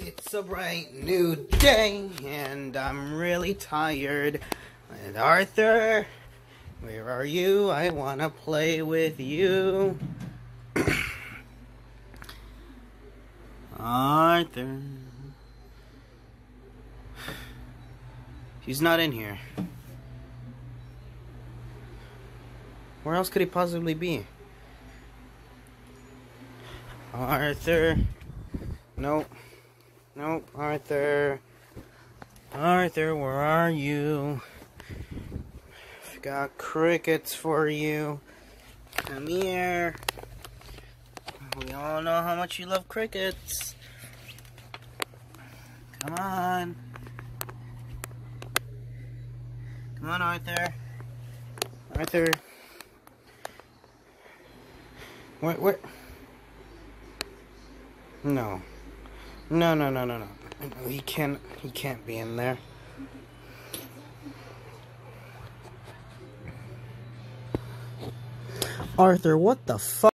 It's a bright new day, and I'm really tired. And Arthur, where are you? I wanna play with you. Arthur. He's not in here. Where else could he possibly be? Arthur. Nope. Nope, Arthur. Arthur, where are you? I've got crickets for you. Come here. We all know how much you love crickets. Come on. Come on, Arthur. Arthur. What? What? No. No, no, no, no, no. He can't. He can't be in there. Arthur, what the fuck?